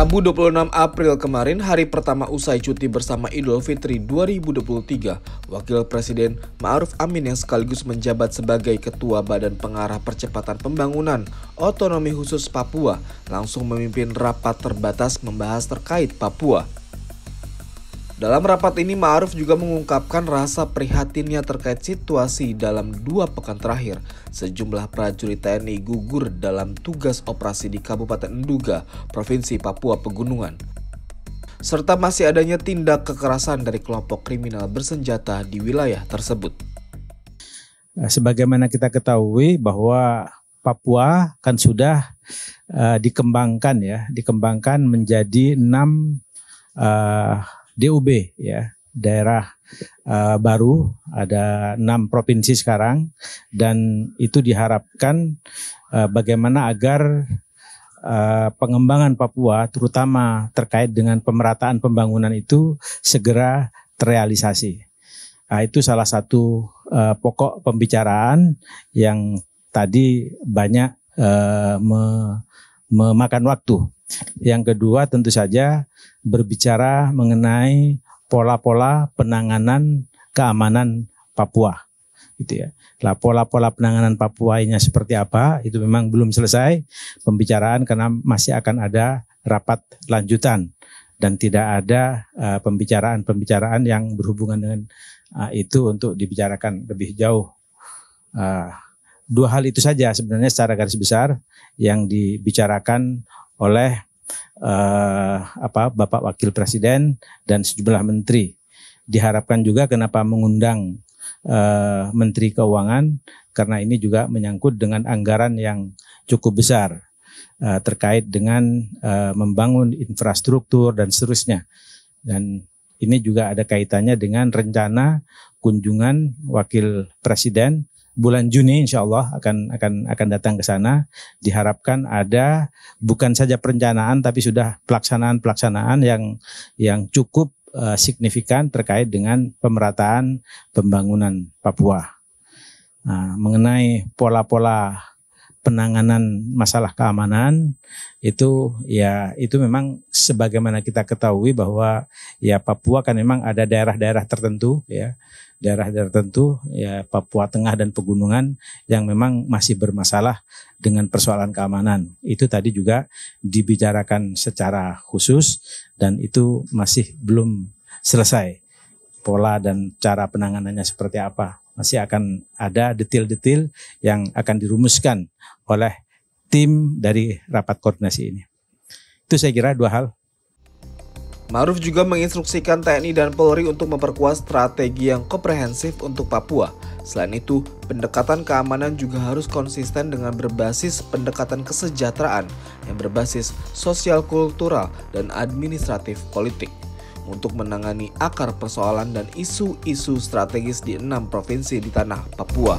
Rabu 26 April kemarin, hari pertama usai cuti bersama Idul Fitri 2023, Wakil Presiden Ma'ruf Amin yang sekaligus menjabat sebagai Ketua Badan Pengarah Percepatan Pembangunan Otonomi Khusus Papua langsung memimpin rapat terbatas membahas terkait Papua. Dalam rapat ini Ma'ruf juga mengungkapkan rasa prihatinnya terkait situasi dalam dua pekan terakhir. Sejumlah prajurit TNI gugur dalam tugas operasi di Kabupaten Enduga, Provinsi Papua Pegunungan. Serta masih adanya tindak kekerasan dari kelompok kriminal bersenjata di wilayah tersebut. Nah, sebagaimana kita ketahui bahwa Papua kan sudah uh, dikembangkan ya, dikembangkan menjadi enam uh, DUB ya daerah uh, baru ada enam provinsi sekarang dan itu diharapkan uh, bagaimana agar uh, pengembangan Papua terutama terkait dengan pemerataan pembangunan itu segera terrealisasi. Nah, itu salah satu uh, pokok pembicaraan yang tadi banyak uh, me memakan waktu. Yang kedua tentu saja berbicara mengenai pola-pola penanganan keamanan Papua gitu ya. Lah pola-pola penanganan Papua ini seperti apa itu memang belum selesai pembicaraan karena masih akan ada rapat lanjutan dan tidak ada uh, pembicaraan-pembicaraan yang berhubungan dengan uh, itu untuk dibicarakan lebih jauh. Uh, dua hal itu saja sebenarnya secara garis besar yang dibicarakan oleh uh, apa Bapak Wakil Presiden dan sejumlah menteri. Diharapkan juga kenapa mengundang uh, Menteri Keuangan karena ini juga menyangkut dengan anggaran yang cukup besar uh, terkait dengan uh, membangun infrastruktur dan seterusnya. Dan ini juga ada kaitannya dengan rencana kunjungan Wakil Presiden bulan Juni insya Allah akan akan akan datang ke sana. Diharapkan ada bukan saja perencanaan tapi sudah pelaksanaan pelaksanaan yang yang cukup uh, signifikan terkait dengan pemerataan pembangunan Papua. Nah, mengenai pola-pola penanganan masalah keamanan itu ya itu memang sebagaimana kita ketahui bahwa ya Papua kan memang ada daerah-daerah tertentu ya daerah-daerah tertentu ya Papua Tengah dan pegunungan yang memang masih bermasalah dengan persoalan keamanan. Itu tadi juga dibicarakan secara khusus dan itu masih belum selesai pola dan cara penanganannya seperti apa masih akan ada detail-detail yang akan dirumuskan oleh tim dari rapat koordinasi ini. Itu saya kira dua hal. Maruf juga menginstruksikan TNI dan Polri untuk memperkuat strategi yang komprehensif untuk Papua. Selain itu, pendekatan keamanan juga harus konsisten dengan berbasis pendekatan kesejahteraan yang berbasis sosial kultural dan administratif politik untuk menangani akar persoalan dan isu-isu strategis di enam provinsi di tanah Papua.